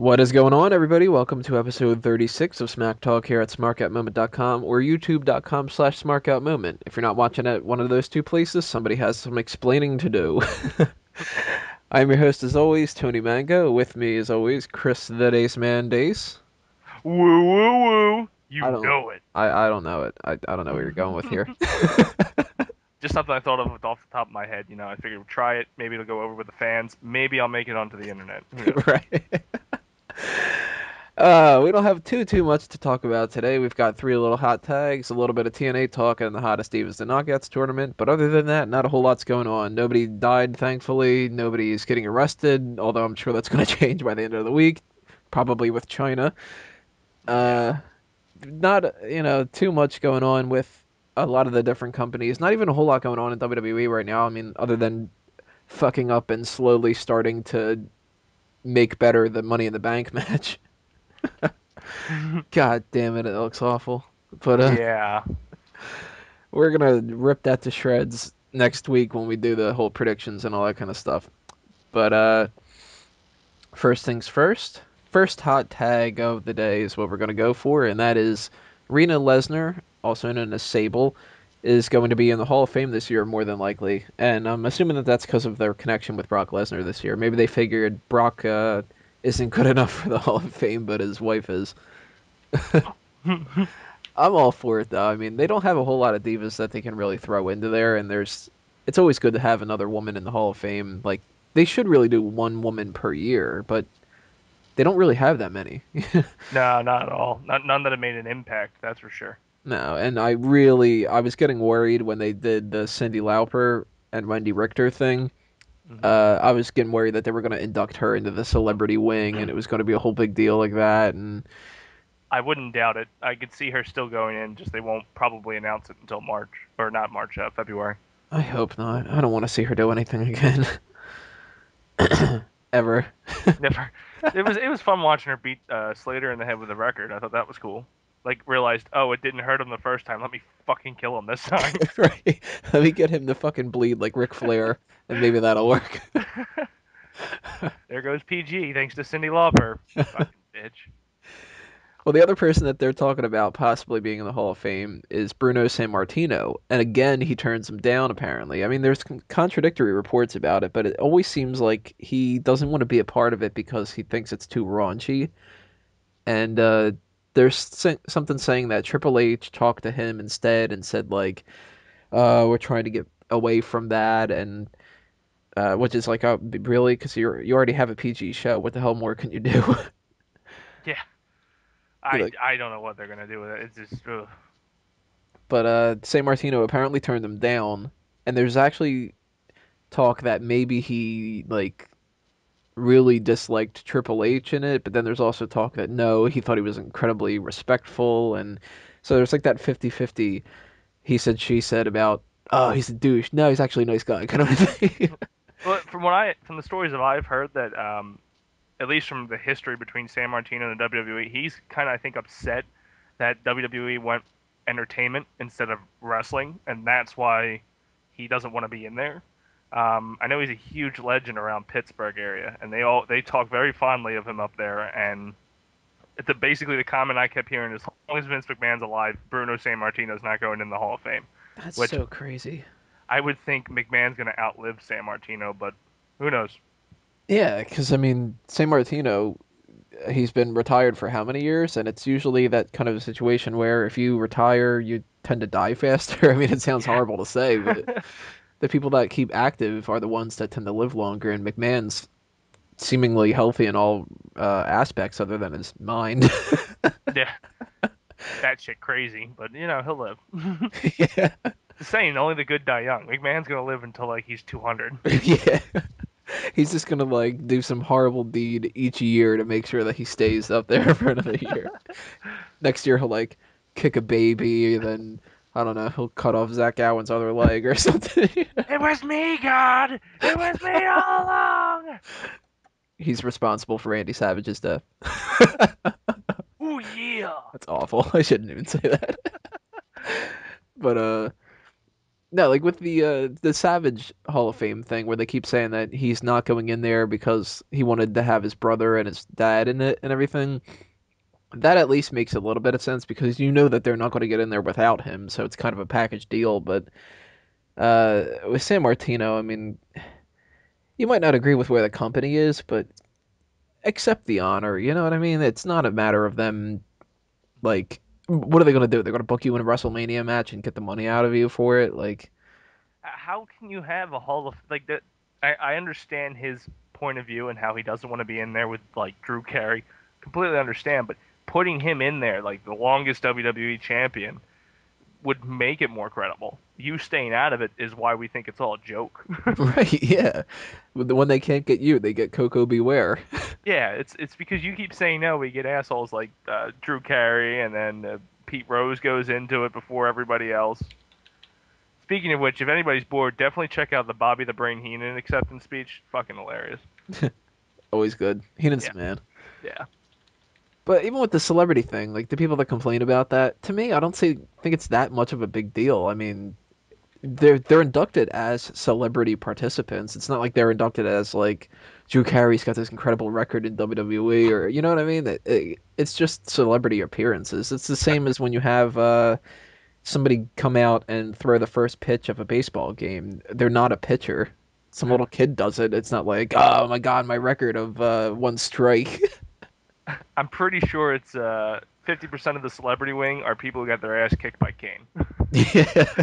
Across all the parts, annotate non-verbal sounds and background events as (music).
What is going on, everybody? Welcome to episode 36 of Smack Talk here at smarkoutmoment.com or youtube.com slash smarkoutmoment. If you're not watching at one of those two places, somebody has some explaining to do. (laughs) I'm your host, as always, Tony Mango. With me, as always, Chris the Dace Man Dace. Woo woo woo! You know it. I, I don't know it. I, I don't know where you're going with here. (laughs) (laughs) Just something I thought of off the top of my head. You know, I figured we'll try it. Maybe it'll go over with the fans. Maybe I'll make it onto the internet. (laughs) Right. (laughs) Uh, we don't have too too much to talk about today. We've got three little hot tags, a little bit of TNA talk, and the hottest divas the knockouts tournament. But other than that, not a whole lot's going on. Nobody died, thankfully. Nobody's getting arrested, although I'm sure that's (laughs) going to change by the end of the week, probably with Chyna. Uh, not you know too much going on with a lot of the different companies. Not even a whole lot going on in WWE right now. I mean, other than fucking up and slowly starting to make better the Money in the Bank (laughs) match. (laughs) God damn it, it looks awful. But uh, yeah. we're gonna rip that to shreds next week when we do the whole predictions and all that kind of stuff. But uh, first things first. First hot tag of the day is what we're gonna go for, and that is Rena Lesnar, also known as Sable, is going to be in the Hall of Fame this year, more than likely. And I'm assuming that that's because of their connection with Brock Lesnar this year. Maybe they figured Brock uh, isn't good (laughs) enough for the Hall of Fame, but his wife is. (laughs) I'm all for it though. I mean, they don't have a whole lot of divas that they can really throw into there, and there's it's always good to have another woman in the Hall of Fame. Like they should really do one woman per year, but they don't really have that many. (laughs) no, not at all. Not none that have made an impact. That's for sure. No, and I really I was getting worried when they did the Cyndi Lauper and Wendi Richter thing. Mhm. Uh, I was getting worried that they were going to induct her into the celebrity wing, and it was going to be a whole big deal like that. And I wouldn't doubt it. I could see her still going in. Just they won't probably announce it until March or not March, uh, February. I hope not. I don't want to see her do anything again. (coughs) Ever. (laughs) Never. It was it was fun watching her beat uh, Slater in the head with a record. I thought that was cool. Like realized, oh, it didn't hurt him the first time. Let me fucking kill him this time. (laughs) right. Let me get him to fucking bleed like Ric Flair, and maybe that'll work. (laughs) (laughs) there goes PG, thanks to Cyndi Lauper. Fucking bitch. well, the other person that they're talking about possibly being in the Hall of Fame is Bruno Sammartino, and again, he turns him down. Apparently, I mean, there's contradictory reports about it, but it always seems like he doesn't want to be a part of it because he thinks it's too raunchy, and uh, there's something saying that Triple H talked to him instead and said like, uh, "We're trying to get away from that," and uh, which is like, oh, really? Because you you already have a PG show. What the hell more can you do? (laughs) Yeah, I, Like- I don't know what they're gonna do with it. It's just ugh. but uh, Sammartino apparently turned them down, and there's actually talk that maybe he like really disliked Triple H in it, but then there's also talk that no, he thought he was incredibly respectful, and so there's like that 50-50 he said she said about oh he's a douche, no he's actually a nice guy (laughs) kind of thing. But from what I from the stories that I've heard that um, at least from the history between Sammartino and the WWE, he's kind of I think upset that WWE went entertainment instead of wrestling, and that's why he doesn't want to be in there. Um, I know he's a huge legend around Pittsburgh area, and they all they talk very fondly of him up there. And the, basically, the comment I kept hearing is, as long as Vince McMahon's alive, Bruno Sammartino's not going in the Hall of Fame. That's Which- so crazy. I would think McMahon's going to outlive Sammartino, but who knows? Yeah, because I mean, Sammartino, he's been retired for how many years? And it's usually that kind of a situation where if you retire, you tend to die (laughs) faster. I mean, it sounds Yeah. horrible to say, but (laughs) the people that keep active are the ones that tend to live longer. And McMahon's seemingly healthy in all uh, aspects other than his mind. (laughs) yeah. (laughs) That shit crazy, but you know, he'll live. (laughs) yeah. The saying, only the good die young. McMahon's gonna live until like he's 200. yeah. He's just gonna like do some horrible deed each year to make sure that he stays up there for another year. Next year he'll like kick a baby, then I don't know, he'll cut off Zach Gowen's other leg or (laughs) something. it was me, God. It was me all (laughs) along. He's responsible for Randy Savage's death. (laughs) Ooh yeah. That's awful. I shouldn't even say that. but uh No, like with the uh, the Savage Hall of Fame thing, where they keep saying that he's not going in there because he wanted to have his brother and his dad in it and everything. That at least makes a little bit of sense because you know that they're not going to get in there without him, so it's kind of a package deal. But uh, with Sammartino, I mean, you might not agree with where the company is, but accept the honor. You know what I mean? It's not a matter of them like what are they going to do? They're going to book you in a WrestleMania match and get the money out of you for it? Like, how can you have a Hall of like that? I, I understand his point of view and how he doesn't want to be in there with like Drew Carey. Completely understand, but putting him in there, like the longest WWE champion, would make it more credible. You staying out of it is why we think it's all a joke. (laughs) right? Yeah. When they can't get you, they get Koko B. Ware. (laughs) Yeah, it's it's because you keep saying no. We get assholes like uh, Drew Carey, and then uh, Pete Rose goes into it before everybody else. Speaking of which, if anybody's bored, definitely check out the Bobby the Brain Heenan acceptance speech. Fucking hilarious. (laughs) Always good. Heenan's yeah. man. Yeah. But even with the celebrity thing, like the people that complain about that, to me, I don't see think it's that much of a big deal. I mean, they're they're inducted as celebrity participants. It's not like they're inducted as like Drew Carey's got this incredible record in WWE or you know what I mean. It, it, it's just celebrity appearances. It's the same as when you have uh, somebody come out and throw the first pitch of a baseball game. They're not a pitcher. Some little kid does it. It's not like oh my god, my record of uh, one strike. (laughs) I'm pretty sure it's uh, 50% of the celebrity wing are people who got their ass kicked by Kane. (laughs) yeah.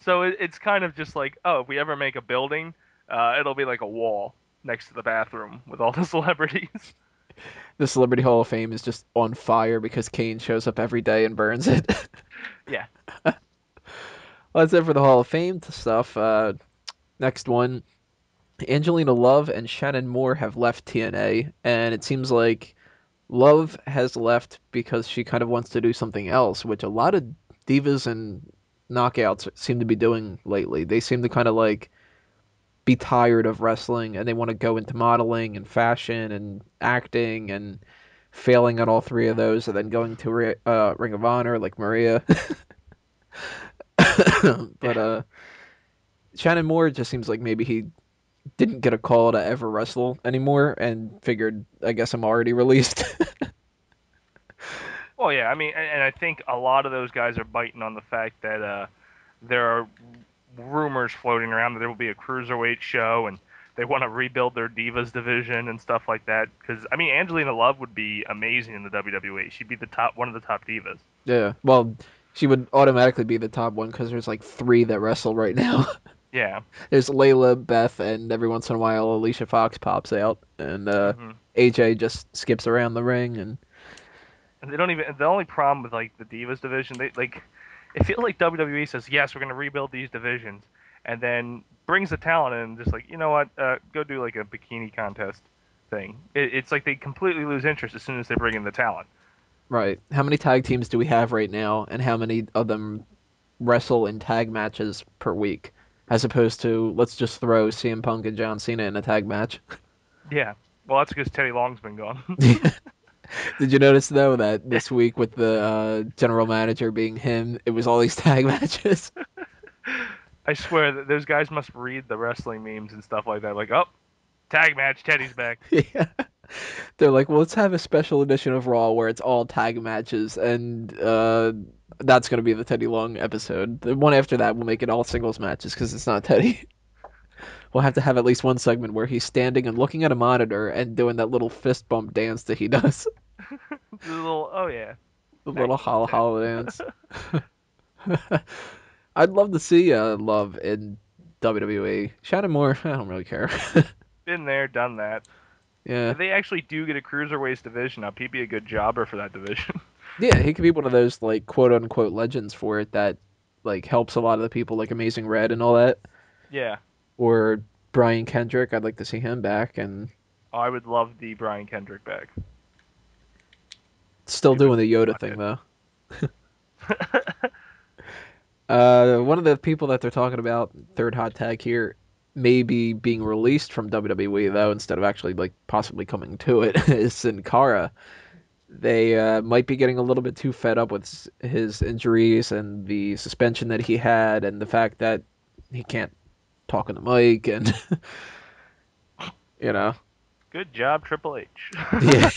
so it, it's kind of just like, oh, if we ever make a building, uh, it'll be like a wall next to the bathroom with all the (laughs) celebrities. The Celebrity Hall of Fame is just on fire because Kane shows up every day and burns it. (laughs) yeah. well, that's it for the Hall of Fame stuff. Uh, next one Angelina Love and Shannon Moore have left TNA, and it seems like Love has left because she kind of wants to do something else, which a lot of divas and knockouts seem to be doing lately. They seem to kind of like be tired of wrestling and they want to go into modeling and fashion and acting and failing on all three of those and then going to uh, Ring of Honor like Maria. (laughs) but uh, Shannon Moore just seems like maybe he didn't get a call to ever wrestle anymore and figured I guess I'm already released. (laughs) well, yeah, I mean, and I think a lot of those guys are biting on the fact that uh, there are rumors floating around that there will be a cruiserweight show and they want to rebuild their divas division and stuff like that. Because I mean, Angelina Love would be amazing in the WWE. She'd be the top, one of the top divas. Yeah, well, she would automatically be the top one because there's like three that wrestle right now. (laughs) Yeah. There's Layla, Beth, and every once in a while Alicia Fox pops out, and uh, mm-hmm. AJ just skips around the ring, and. And they don't even. The only problem with like the Divas division, they like, it feels like WWE says yes, we're gonna rebuild these divisions, and then brings the talent in, and just like you know what, uh, go do like a bikini contest thing. It, it's like they completely lose interest as soon as they bring in the talent. Right. How many tag teams do we have right now, and how many of them wrestle in tag matches per week? As opposed to let's just throw CM Punk and John Cena in a tag match. (laughs) Yeah, well, that's because Teddy Long's been gone. (laughs) (laughs) Did you notice though that this week with the uh, general manager being him, it was all these tag matches? I swear that those guys must read the wrestling memes and stuff like that. Like, oh, tag match, Teddy's back. yeah. They're like, well, let's have a special edition of Raw where it's all tag matches, and uh, that's going to be the Teddy Long episode. The one after that, we'll make it all singles matches because it's not Teddy. (laughs) we'll have to have at least one segment where he's standing and looking at a monitor and doing that little fist bump dance that he does. (laughs) (laughs) the little, oh yeah. The little holla holla dance. I'd love to see uh, Love in WWE. Shannon Moore, I don't really care. Been there, done that. Yeah. If they actually do get a cruiserweight division up, he'd be a good jobber for that division. Yeah, he could be one of those like quote unquote legends for it that like helps a lot of the people like Amazing Red and all that. Yeah. Or Brian Kendrick, I'd like to see him back and I would love the Brian Kendrick back. Still doing the Yoda thing it. though. (laughs) uh, one of the people that they're talking about, third hot tag here, maybe being released from WWE though, instead of actually like possibly coming to it, (laughs) is Sin Cara They uh, might be getting a little bit too fed up with his injuries and the suspension that he had, and the fact that he can't talk on the mic, and (laughs) you know, Good job, Triple H. yeah.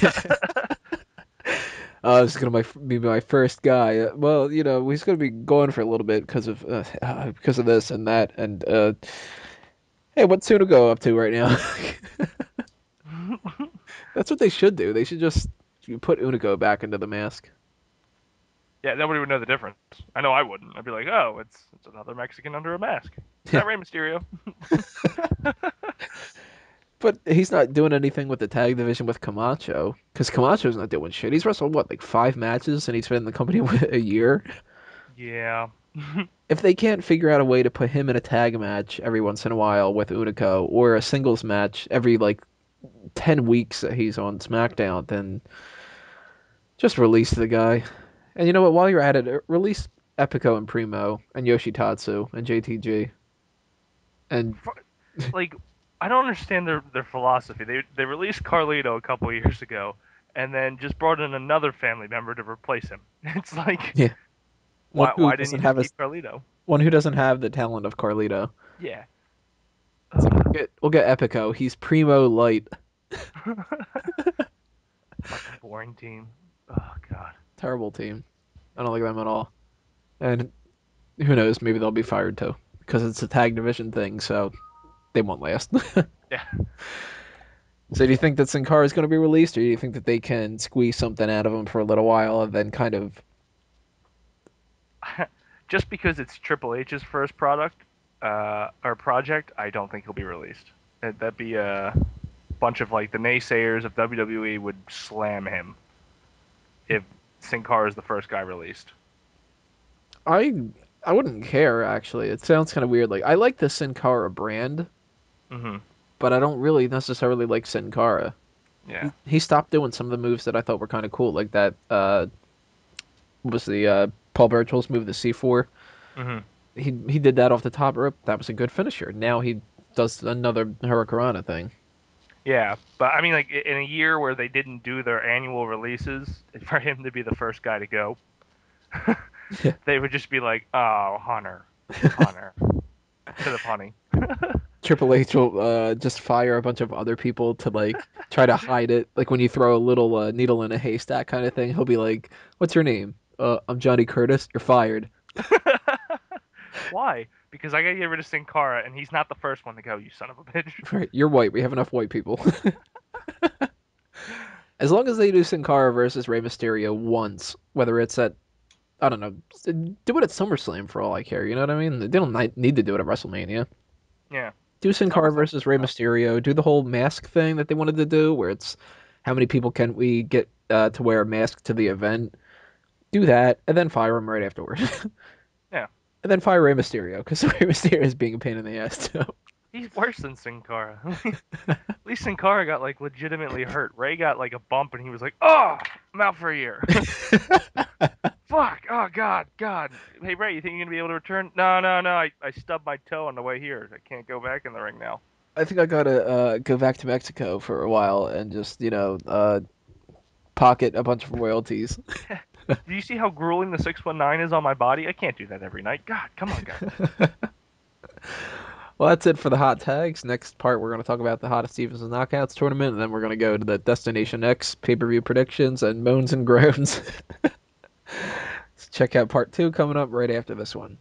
Uh, (laughs) (laughs) this is gonna my, be my first guy. Uh, well, you know, he's gonna be going for a little bit because of uh, uh, because of this and that. And uh, hey, what's Sunigo up to right now? That's what they should do. They should just put Hunico back into the mask. yeah, nobody would know the difference. I know I wouldn't. I'd be like, oh, it's it's another Mexican under a mask. Is that Rey Mysterio? (laughs) (laughs) But he's not doing anything with the tag division with Camacho because Camacho's not doing shit. He's wrestled what like five matches and he's been in the company (laughs) a year. Yeah. if they can't figure out a way to put him in a tag match every once in a while with Hunico or a singles match every like 10 weeks that he's on SmackDown, then just release the guy. And you know what? While you're at it, uh, release Epico and Primo and Yoshitatsu and JTG. And like I don't understand their their philosophy. They they released Carlito a couple years ago, and then just brought in another family member to replace him. (laughs) It's like, Yeah. why, why didn't doesn't you have a, Carlito? one who doesn't have the talent of Carlito. Yeah. We'll get, we'll get Epico. He's Primo light. (laughs) Fucking boring team. Terrible team. I don't like them at all. And who knows? Maybe they'll be fired too because it's a tag division thing, so they won't last. (laughs) Yeah. So do you think that Sin Cara is going to be released, or do you think that they can squeeze something out of him for a little while and then kind of? (laughs) Just because it's Triple H's first product uh, or project, I don't think he'll be released. That- That'd be a bunch of like the naysayers of WWE would slam him if Sin Cara is the first guy released. I I wouldn't care actually. It sounds kind of weird. Like I like the Sin Cara brand, hmm but I don't really necessarily like Sin Cara. Yeah. He stopped doing some of the moves that I thought were kind of cool, like that. Uh, what was the uh, Paul Burchill's move, the C4? hmm he he did that off the top rope. That was a good finisher. Now he does another Hurricanrana thing. Yeah, but I mean, like in a year where they didn't do their annual releases, (laughs) for him to be the first guy to go, (laughs) they would just be like, "Oh, Hunter, Hunter," to the Honey. (laughs) Triple H will uh, just fire a bunch of other people to like try to hide it. Like when you throw a little uh, needle in a haystack kind of thing. He'll be like, "What's your name? Uh, I'm Johnny Curtis. You're fired." Why? Because I gotta get rid of Sin Cara, and he's not the first one to go. You son of a bitch. (laughs) Right, you're white. We have enough white people. (laughs) as long as they do Sin Cara versus Rey Mysterio once, whether it's at I don't know, do it at SummerSlam for all I care. You know what I mean? They don't need to do it at WrestleMania. Yeah. Do Sin Cara versus Rey Mysterio. Do the whole mask thing that they wanted to do, where it's how many people can we get uh, to wear a mask to the event? Do that, and then fire him right afterwards. (laughs) And then fire Rey Mysterio because (laughs) Rey Mysterio is being a pain in the ass too. He's worse than Sin Cara. (laughs) At (laughs) least Sin Cara got like legitimately hurt. Rey got like a bump, and he was like, "Oh, I'm out for a year." Fuck. Oh God, God. Hey Rey, you think you're gonna be able to return? No, no, no. I, I stubbed my toe on the way here. I can't go back in the ring now. I think I gotta uh, go back to Mexico for a while and just you know uh, pocket a bunch of royalties. (laughs) Do you see how grueling the 619 is on my body? I can't do that every night. God, come on, guys. (laughs) well, that's it for the hot tags. Next part, we're going to talk about the hottest Stevens and Knockouts tournament, and then we're going to go to the Destination X pay per view predictions and moans and (laughs) groans. Check out part two coming up right after this one.